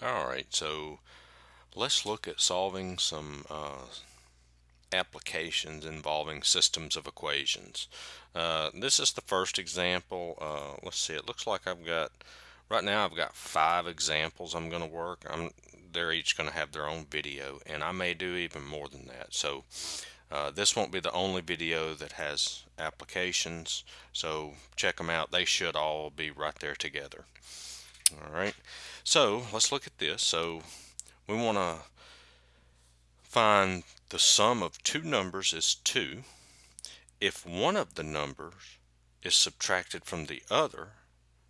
Alright, so let's look at solving some uh, applications involving systems of equations. Uh, this is the first example. Uh, let's see, it looks like I've got, right now I've got five examples I'm going to work. I'm, they're each going to have their own video, and I may do even more than that. So uh, this won't be the only video that has applications, so check them out. They should all be right there together. All right. So let's look at this. So we want to find the sum of two numbers is 2. If one of the numbers is subtracted from the other,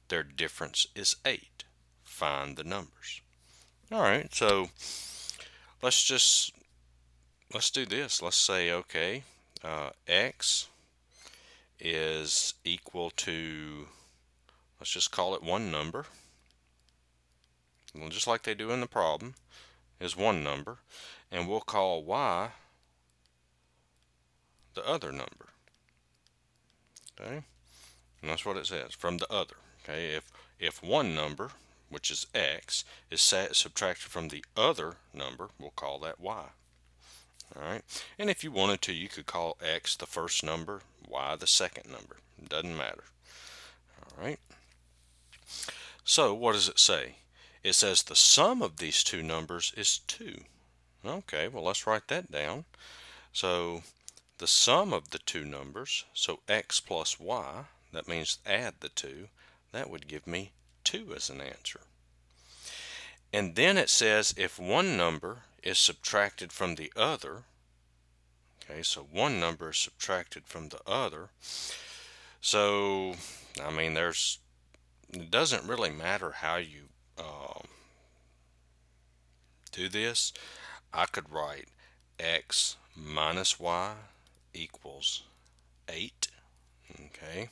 their difference is 8. Find the numbers. All right, so let's just, let's do this. Let's say, okay, uh, x is equal to, let's just call it one number just like they do in the problem, is one number, and we'll call y the other number. Okay, and that's what it says, from the other. Okay, if, if one number, which is x, is subtracted from the other number, we'll call that y. Alright, and if you wanted to, you could call x the first number, y the second number. It doesn't matter. Alright, so what does it say? It says the sum of these two numbers is 2. Okay, well let's write that down. So the sum of the two numbers, so x plus y, that means add the two, that would give me 2 as an answer. And then it says if one number is subtracted from the other, okay, so one number is subtracted from the other, so, I mean, there's, it doesn't really matter how you um, do this, I could write x minus y equals 8. Okay.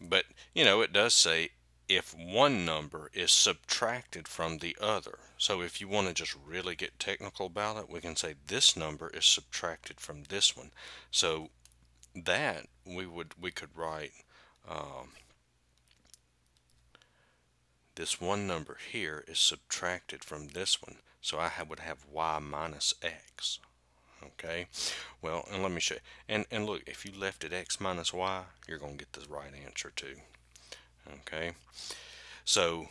But, you know, it does say if one number is subtracted from the other. So if you want to just really get technical about it, we can say this number is subtracted from this one. So that we would we could write um, this one number here is subtracted from this one so I would have y minus x okay? Well and let me show you. And and look if you left it x minus y you're gonna get the right answer too okay? So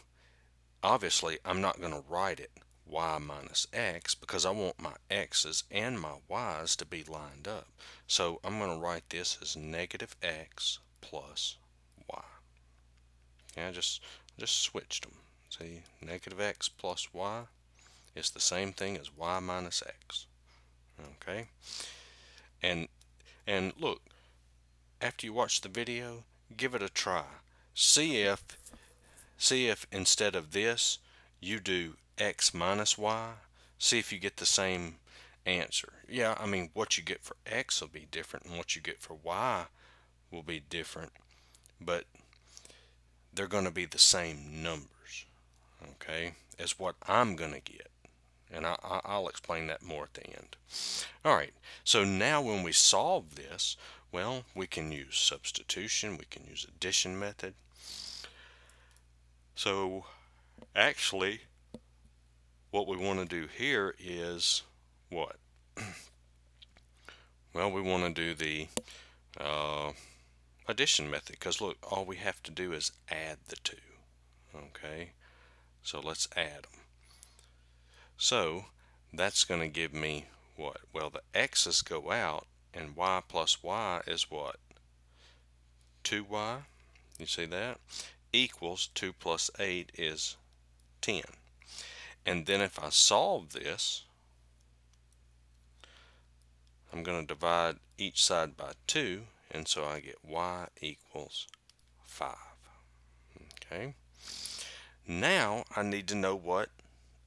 obviously I'm not gonna write it y minus x because I want my x's and my y's to be lined up. So I'm gonna write this as negative x plus y. Yeah just just switched them. See, negative x plus y is the same thing as y minus x. Okay? And and look, after you watch the video, give it a try. See if see if instead of this you do x minus y. See if you get the same answer. Yeah, I mean what you get for x will be different and what you get for y will be different. But they're going to be the same numbers, okay, as what I'm going to get. And I, will explain that more at the end. All right, so now when we solve this, well, we can use substitution, we can use addition method. So actually, what we want to do here is what? well, we want to do the uh, addition method because look all we have to do is add the two okay? So let's add them so that's going to give me what? Well the x's go out and y plus y is what? 2y you see that? Equals 2 plus 8 is 10 and then if I solve this I'm going to divide each side by 2 and so I get y equals 5 okay. Now I need to know what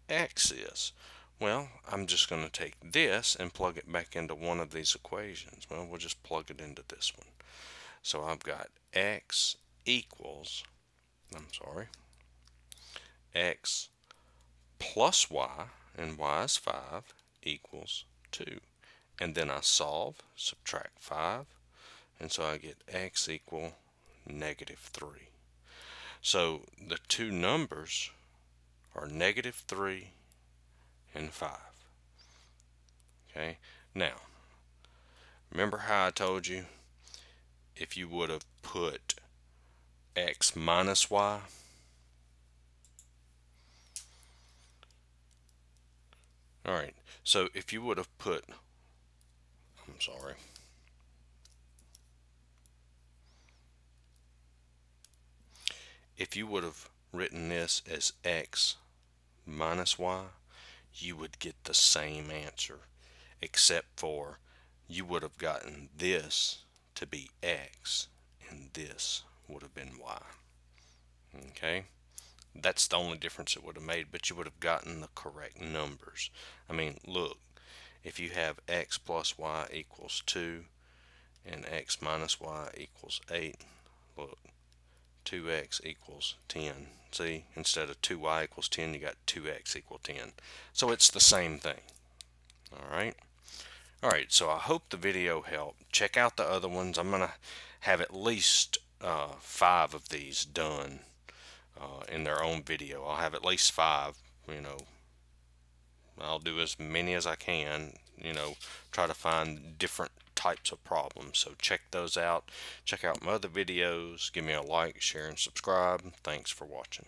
x is. Well I'm just going to take this and plug it back into one of these equations. Well we'll just plug it into this one. So I've got x equals I'm sorry x plus y and y is 5 equals 2 and then I solve subtract 5 and so I get x equal negative 3. So the two numbers are negative 3 and 5. Okay, now, remember how I told you if you would have put x minus y, Alright, so if you would have put, I'm sorry, if you would have written this as x minus y, you would get the same answer, except for you would have gotten this to be x, and this would have been y. Okay? That's the only difference it would have made, but you would have gotten the correct numbers. I mean, look, if you have x plus y equals 2 and x minus y equals 8, look, 2x equals 10. See, instead of 2y equals 10, you got 2x equal 10. So it's the same thing. All right. All right, so I hope the video helped. Check out the other ones. I'm going to have at least uh, five of these done uh, in their own video. I'll have at least five, you know. I'll do as many as I can, you know, try to find different types of problems. So check those out. Check out my other videos. Give me a like, share, and subscribe. Thanks for watching.